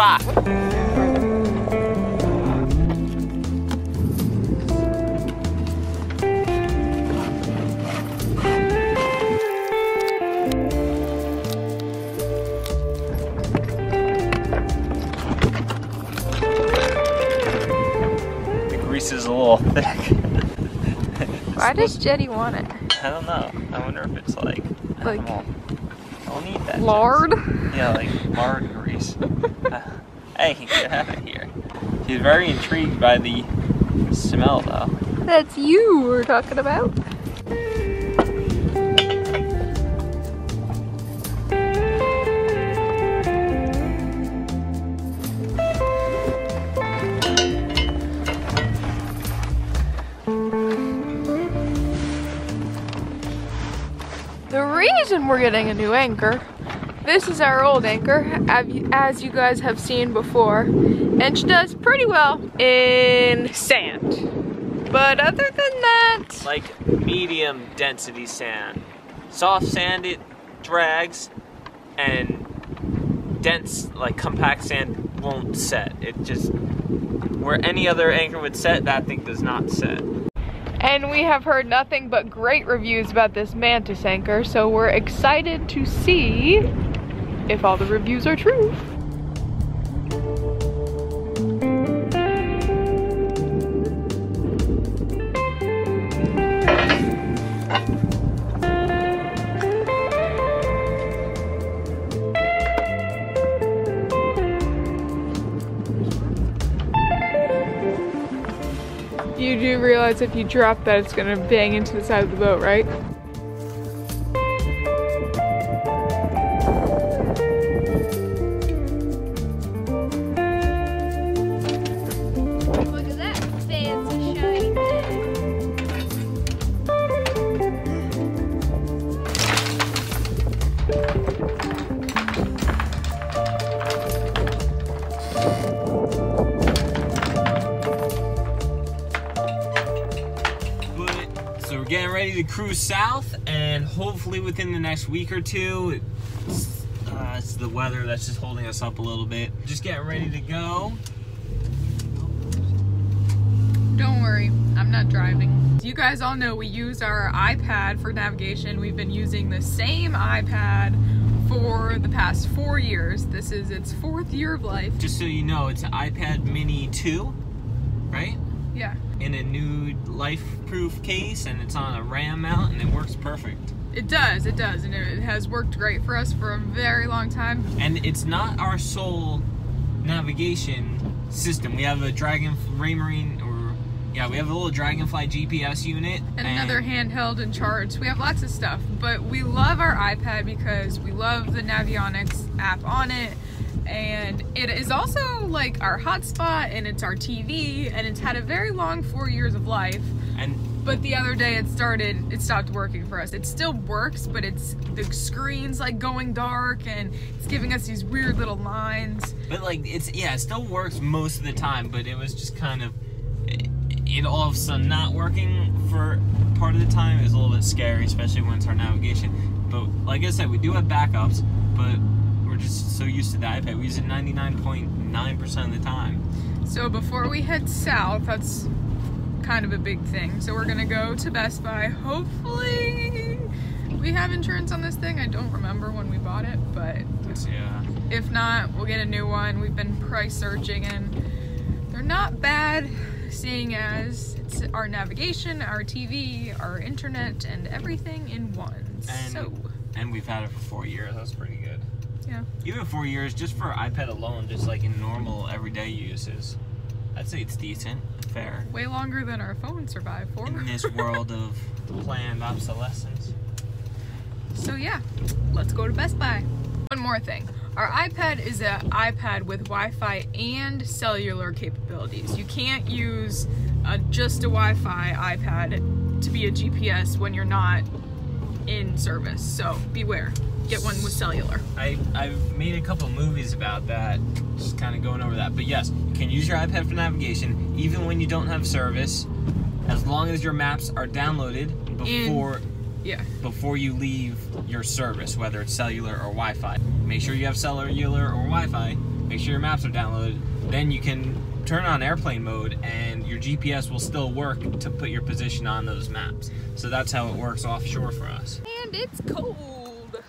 Anchor in a box. The grease is a little thick. Why does Jetty want it? I don't know. I wonder if it's like Like-. I'll need that. Lard? Yeah, like lard grease. Hey, out of here. She's very intrigued by the smell, though. That's you we're talking about. The reason we're getting a new anchor, this is our old anchor, as you guys have seen before, and she does pretty well in sand. But other than that, Like medium density sand. Soft sand, it drags, and dense, like compact sand won't set. It just, where any other anchor would set, that thing does not set. and we have heard nothing but great reviews about this Mantus anchor, so we're excited to see if all the reviews are true. You do realize if you drop that, it's gonna bang into the side of the boat, right? Cruise south, and hopefully within the next week or two, it's, uh, it's the weather that's just holding us up a little bit. Just getting ready to go. Don't worry, I'm not driving. You guys all know we use our iPad for navigation. We've been using the same iPad for the past four years. This is its fourth year of life. Just so you know, it's an iPad Mini 2, right? In a new life-proof case, and it's on a RAM mount, and it works perfect. it does, it does, and it has worked great for us for a very long time. And it's not our sole navigation system. We have a Dragon Raymarine, or yeah, we have a little Dragonfly GPS unit, and another handheld and charts. We have lots of stuff, but we love our iPad because we love the Navionics app on it. And it is also like our hotspot and it's our TV and it's had a very long four years of life. and But the other day it started, it stopped working for us. It still works, but it's the screen's like going dark and it's giving us these weird little lines. But like it's yeah, it still works most of the time. But it was just kind of it, it all of a sudden not working for part of the time. is a little bit scary, especially when it's our navigation. But like I said, we do have backups, but just so used to the iPad. We use it 99.9% of the time. So before we head south, that's kind of a big thing. So we're gonna go to Best Buy. Hopefully, we have insurance on this thing. I don't remember when we bought it, but yeah. Uh, if not, we'll get a new one. We've been price searching and they're not bad, seeing as it's our navigation, our TV, our internet, and everything in one. And- so, And we've had it for four years. That's pretty good. Yeah. Even four years, just for iPad alone, just like in normal everyday uses, I'd say it's decent, fair. Way longer than our phone survived for. In this world of planned obsolescence. So yeah, let's go to Best Buy. One more thing. Our iPad is an iPad with Wi-Fi and cellular capabilities. You can't use a, just a Wi-Fi iPad to be a GPS when you're not in service. So beware. Get one with cellular. I, I've made a couple movies about that, just kind of going over that. But yes, you can use your iPad for navigation, even when you don't have service, as long as your maps are downloaded before Yeah. before you leave your service, whether it's cellular or Wi-Fi. Make sure you have cellular or Wi-Fi make sure your maps are downloaded. Then you can turn on airplane mode and your GPS will still work to put your position on those maps. So that's how it works offshore for us. And it's cold.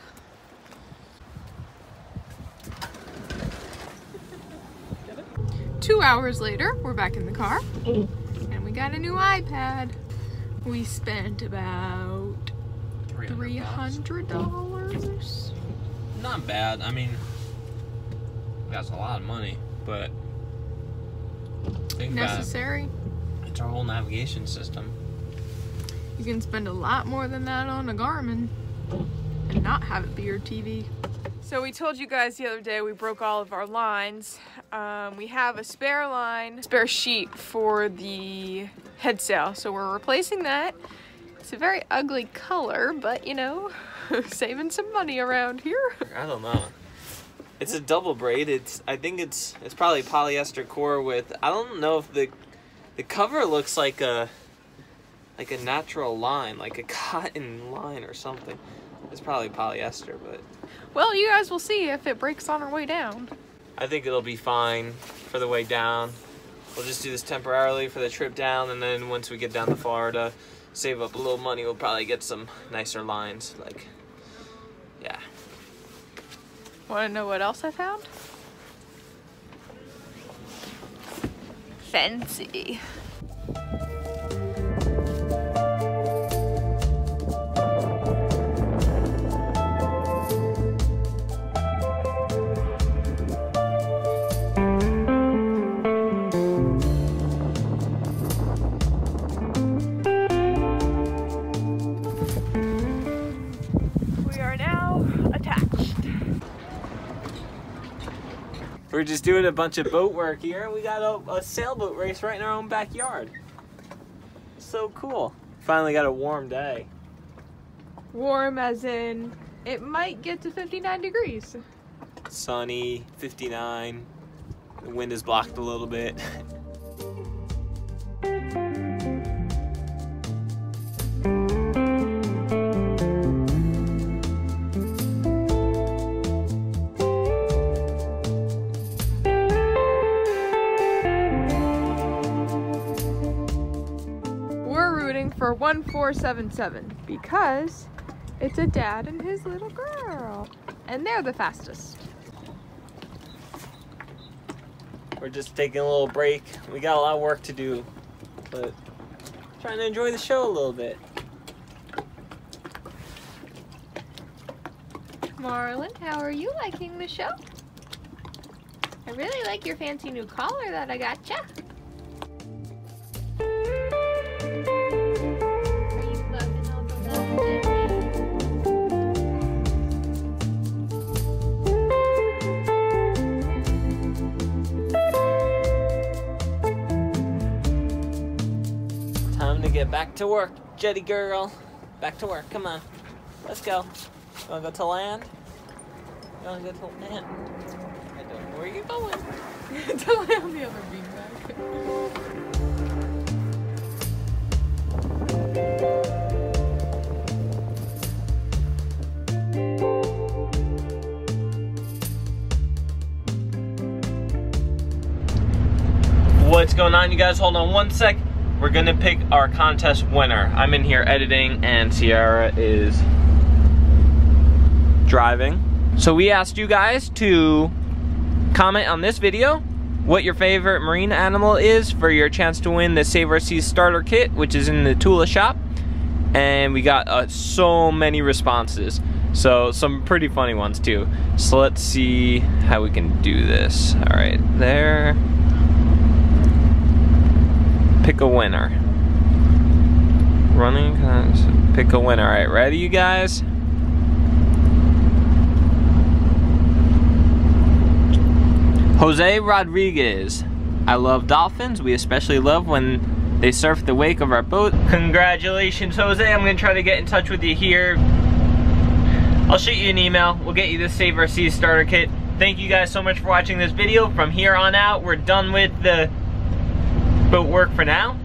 Two hours later, we're back in the car and we got a new iPad. We spent about three hundred dollars. Not bad. I mean, that's a lot of money, but think about it. Necessary. It's our whole navigation system. You can spend a lot more than that on a Garmin and not have it be your TV. So we told you guys the other day we broke all of our lines. Um, we have a spare line, spare sheet for the head sail. So we're replacing that. It's a very ugly color, but you know, saving some money around here. I don't know. It's a double braid. It's I think it's it's probably polyester core with I don't know if the the cover looks like a like a natural line, like a cotton line or something. It's probably polyester, but Well, you guys will see if it breaks on our way down. I think it'll be fine for the way down. We'll just do this temporarily for the trip down, and then once we get down to Florida, save up a little money, we'll probably get some nicer lines. Like, yeah. Want to know what else I found? Fancy. We're just doing a bunch of boat work here. And we got a, a sailboat race right in our own backyard. So cool. Finally got a warm day. Warm as in it might get to 59 degrees. Sunny, 59. The wind is blocked a little bit. 1477 because it's a dad and his little girl. And they're the fastest. We're just taking a little break. We got a lot of work to do, but trying to enjoy the show a little bit. Marlon, how are you liking the show? I really like your fancy new collar that I got ya. Get back to work, Jetty girl. Back to work. Come on. Let's go. You wanna go to land? You wanna go to land? I don't know where you going. Lay on the other beanbag. What's going on, you guys? Hold on one sec. We're gonna pick our contest winner. I'm in here editing, and Sierra is driving. So we asked you guys to comment on this video what your favorite marine animal is for your chance to win the Save Our Seas starter kit, which is in the Tula shop. And we got uh, so many responses. So some pretty funny ones too. So let's see how we can do this. All right, there. Pick a winner. Running, uh, pick a winner. All right, ready, you guys? Jose Rodriguez. I love dolphins. We especially love when they surf the wake of our boat. Congratulations, Jose. I'm gonna try to get in touch with you here. I'll shoot you an email. We'll get you the Save Our Seas starter kit. Thank you guys so much for watching this video. From here on out, we're done with the boat work for now.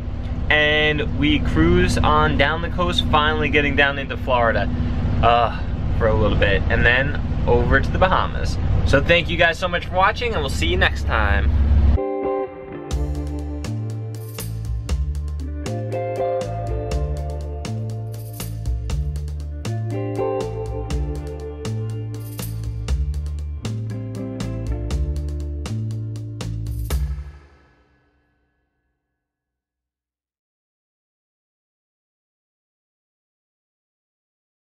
And we cruise on down the coast, finally getting down into Florida uh, for a little bit. And then over to the Bahamas. So thank you guys so much for watching and we'll see you next time.